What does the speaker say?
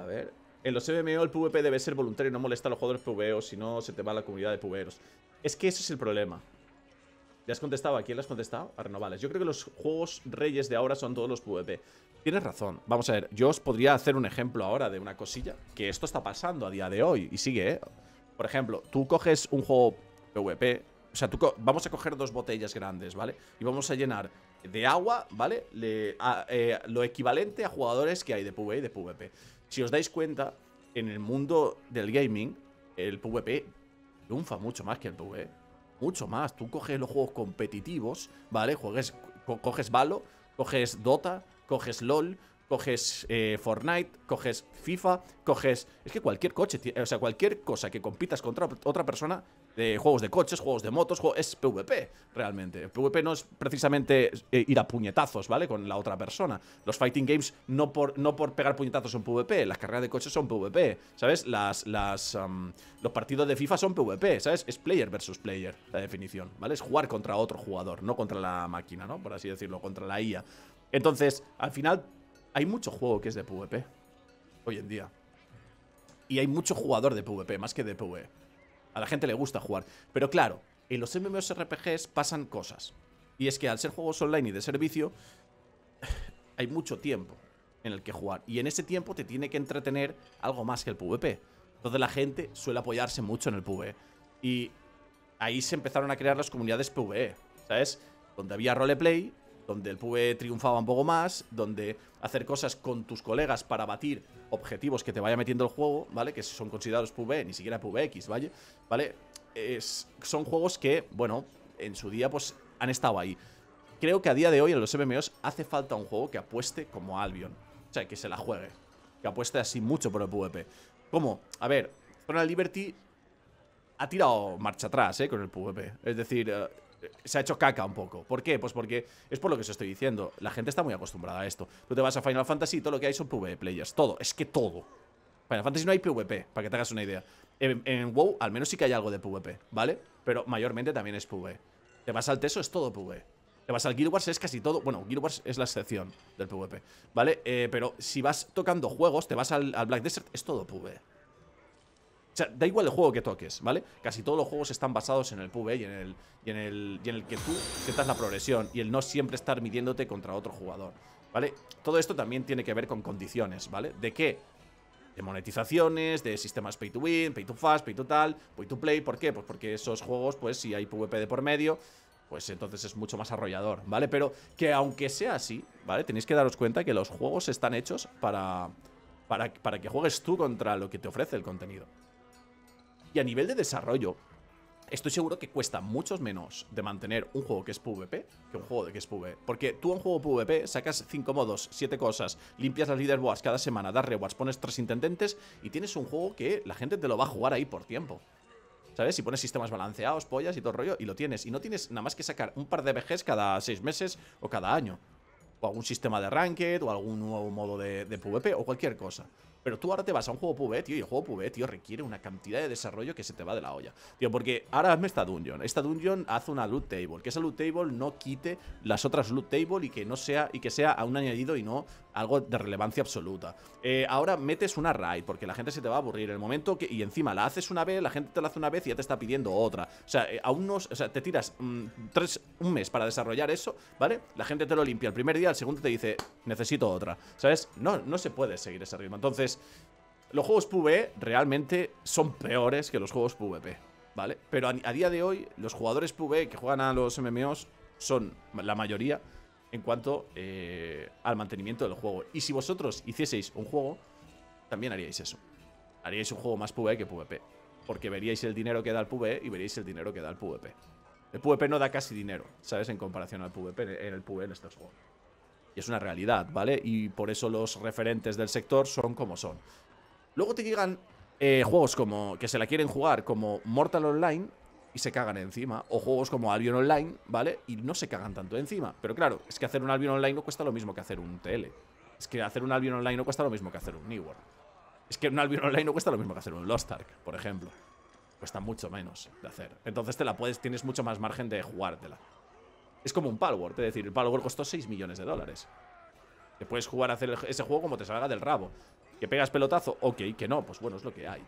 A ver. En los MMO el PvP debe ser voluntario y no molesta a los jugadores PvE si no se te va la comunidad de PvEros. Es que ese es el problema. ¿Ya has contestado? ¿A quién le has contestado? A Renovales. Yo creo que los juegos reyes de ahora son todos los PvP. Tienes razón. Vamos a ver, yo os podría hacer un ejemplo ahora de una cosilla. Que esto está pasando a día de hoy y sigue, ¿eh? Por ejemplo, tú coges un juego PvP. O sea, tú vamos a coger dos botellas grandes, ¿vale? Y vamos a llenar de agua, ¿vale? Eh, lo equivalente a jugadores que hay de PvE y de PvP. Si os dais cuenta, en el mundo del gaming, el PvP triunfa mucho más que el PvE. Mucho más. Tú coges los juegos competitivos, ¿vale? Juegues, coges Valo, coges Dota, coges LOL, coges eh, Fortnite, coges FIFA, coges... Es que cualquier coche, o sea, cualquier cosa que compitas contra otra persona, de juegos de coches, juegos de motos, es PvP, realmente. PvP no es precisamente eh, ir a puñetazos, ¿vale? Con la otra persona. Los fighting games, no por, no por pegar puñetazos son PvP, las carreras de coches son PvP, ¿sabes? Las, los partidos de FIFA son PvP, ¿sabes? Es player versus player, la definición, ¿vale? Es jugar contra otro jugador, no contra la máquina, ¿no? Por así decirlo, contra la IA. Entonces, al final, hay mucho juego que es de PvP hoy en día. Y hay mucho jugador de PvP, más que de PvE. A la gente le gusta jugar. Pero claro, en los MMORPGs pasan cosas. Y es que al ser juegos online y de servicio, hay mucho tiempo en el que jugar. Y en ese tiempo te tiene que entretener algo más que el PvP. Entonces la gente suele apoyarse mucho en el PvE. Y ahí se empezaron a crear las comunidades PvE, ¿sabes? Donde había roleplay donde el PvE triunfaba un poco más, donde hacer cosas con tus colegas para batir objetivos que te vaya metiendo el juego, ¿vale? Que son considerados PvE, ni siquiera PvX, ¿vale? ¿Vale? Es, son juegos que, bueno, en su día pues han estado ahí. Creo que a día de hoy en los MMOs hace falta un juego que apueste como Albion. O sea, que se la juegue. Que apueste así mucho por el PvP. ¿Cómo? A ver, Zona Liberty ha tirado marcha atrás, ¿eh? Con el PvP. Es decir, eh, se ha hecho caca un poco. ¿Por qué? Pues porque es por lo que os estoy diciendo. La gente está muy acostumbrada a esto. Tú te vas a Final Fantasy y todo lo que hay son PvE players. Todo. Es que todo. Final Fantasy no hay PvP, para que te hagas una idea. En, WoW al menos sí que hay algo de PvP, ¿vale? Pero mayormente también es PvE. Te vas al Teso, es todo PvE. Te vas al Guild Wars, es casi todo... Bueno, Guild Wars es la excepción del PvP, ¿vale? Eh, pero si vas tocando juegos, te vas al, al Black Desert, es todo PvE. O sea, da igual el juego que toques, ¿vale? Casi todos los juegos están basados en el PvE y en el, y en el, y en el que tú sientas la progresión y el no siempre estar midiéndote contra otro jugador, ¿vale? Todo esto también tiene que ver con condiciones, ¿vale? ¿De qué? De monetizaciones, de sistemas pay to win, pay to fast, pay to tal, pay to play. ¿Por qué? Pues porque esos juegos, pues si hay PvP de por medio, pues entonces es mucho más arrollador, ¿vale? Pero que aunque sea así, ¿vale? Tenéis que daros cuenta que los juegos están hechos para, para, para que juegues tú contra lo que te ofrece el contenido. Y a nivel de desarrollo, estoy seguro que cuesta mucho menos de mantener un juego que es PvP que un juego de que es PvE. Porque tú un juego PvP sacas 5 modos, 7 cosas, limpias las leaderboards cada semana, das rewards, pones 3 intendentes y tienes un juego que la gente te lo va a jugar ahí por tiempo. ¿Sabes? Si pones sistemas balanceados, pollas y todo rollo, y lo tienes. Y no tienes nada más que sacar un par de BGs cada 6 meses o cada año. O algún sistema de ranked, o algún nuevo modo de, de PvP, o cualquier cosa. Pero tú ahora te vas a un juego PvE, tío, y el juego PvE, tío, requiere una cantidad de desarrollo que se te va de la olla. Tío, porque ahora hazme esta dungeon. Esta dungeon hace una loot table. Que esa loot table no quite las otras loot table y que no sea, y que sea a un añadido y no algo de relevancia absoluta. Eh, ahora metes una raid, porque la gente se te va a aburrir. El momento que. Y encima la haces una vez, la gente te la hace una vez y ya te está pidiendo otra. O sea, eh, aún no. O sea, te tiras mm, tres, un mes para desarrollar eso, ¿vale? La gente te lo limpia el primer día, el segundo te dice, necesito otra. ¿Sabes? No, no se puede seguir ese ritmo. Entonces. Los juegos PvE realmente son peores que los juegos PvP, ¿vale? Pero a, día de hoy, los jugadores PvE que juegan a los MMOs son la mayoría en cuanto eh, al mantenimiento del juego. Y si vosotros hicieseis un juego, también haríais eso. Haríais un juego más PvE que PvP. Porque veríais el dinero que da el PvE y veríais el dinero que da el PvP. El PvP no da casi dinero, ¿sabes? En comparación al PvP, en el PvE en estos juegos. Y es una realidad, ¿vale? Y por eso los referentes del sector son como son. Luego te llegan eh, juegos como que se la quieren jugar como Mortal Online y se cagan encima. O juegos como Albion Online, ¿vale? Y no se cagan tanto encima. Pero claro, es que hacer un Albion Online no cuesta lo mismo que hacer un TL. Es que hacer un Albion Online no cuesta lo mismo que hacer un New World. Es que un Albion Online no cuesta lo mismo que hacer un Lost Ark, por ejemplo. Cuesta mucho menos de hacer. Entonces te la puedes, tienes mucho más margen de jugártela. Es como un Palworld, es decir, el Palworld costó 6 millones de dólares. Te puedes jugar a hacer ese juego como te salga del rabo. ¿Que pegas pelotazo? Ok, que no, pues bueno, es lo que hay.